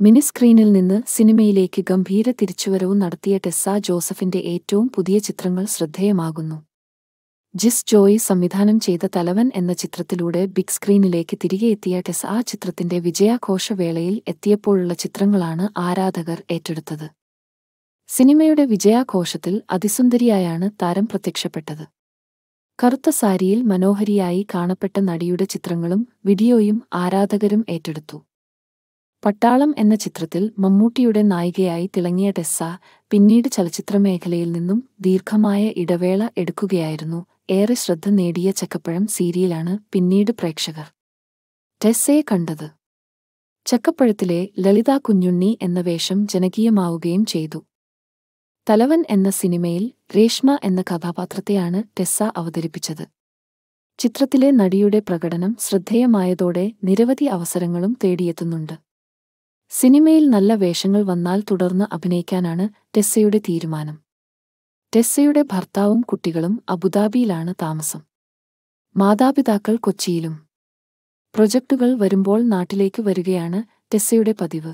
Mini സ്ക്രീനിൽ നിന്ന് സിനിമയിലേക്ക് ഗംഭീര തിരിച്ചുവരവ് നടത്തിയ ടെസ്സ ജോസഫിന്റെ ഏറ്റവും പുതിയ ചിത്രങ്ങൾ ശ്രദ്ധേയമാകുന്നു. ജിസ് ജോയി സംവിധാനം ചെയ്ത തലവൻ എന്ന ചിത്രത്തിലൂടെ ബിഗ് സ്ക്രീനിലേക്ക് തിരികെ എത്തിയ ടെസ് ആ ചിത്രത്തിന്റെ വിജയാഘോഷവേളയിൽ എത്തിയപ്പോഴുള്ള ചിത്രങ്ങളാണ് ആരാധകർ ഏറ്റെടുത്തത്. സിനിമയുടെ വിജയാഘോഷത്തിൽ അതിസുന്ദരിയായാണ് താരം പ്രത്യക്ഷപ്പെട്ടത്. കറുത്ത സാരിയിൽ മനോഹരിയായി കാണപ്പെട്ട നടിയുടെ ചിത്രങ്ങളും വീഡിയോയും ആരാധകരും ഏറ്റെടുത്തു. പട്ടാളം എന്ന ചിത്രത്തിൽ മമ്മൂട്ടിയുടെ നായികയായി തിളങ്ങിയ ടെസ്സ പിന്നീട് ചലച്ചിത്രമേഖലയിൽ നിന്നും ദീർഘമായ ഇടവേള എടുക്കുകയായിരുന്നു. ഏറെ ശ്രദ്ധ നേടിയ ചക്കപ്പഴം സീരിയലാണ് പിന്നീട് പ്രേക്ഷകർ. ടെസ്സയെ കണ്ടത്. ചക്കപ്പഴത്തിലെ ലളിത കുഞ്ഞുണ്ണി എന്ന വേഷം ജനകീയമാവുകയും ചെയ്തു. തലവൻ എന്ന സിനിമയിൽ രേഷ്മ എന്ന കഥാപാത്രത്തെയാണ് ടെസ്സ അവതരിപ്പിച്ചത്. ചിത്രത്തിലെ നടിയുടെ പ്രകടനം ശ്രദ്ധേയമായതോടെ നിരവധി അവസരങ്ങളും തേടിയെത്തുന്നുണ്ട്. സിനിമയിൽ നല്ല വേഷങ്ങൾ വന്നാൽ തുടർന്ന് അഭിനയിക്കാനാണ് ടെസ്സയുടെ തീരുമാനം. ടെസ്സയുടെ ഭർത്താവും കുട്ടികളും അബുദാബിയിലാണ് താമസം. മാതാപിതാക്കൾ കൊച്ചിയിലും. പ്രൊജക്ടുകൾ വരുമ്പോൾ നാട്ടിലേക്ക് വരികയാണ് ടെസ്സയുടെ പതിവ്.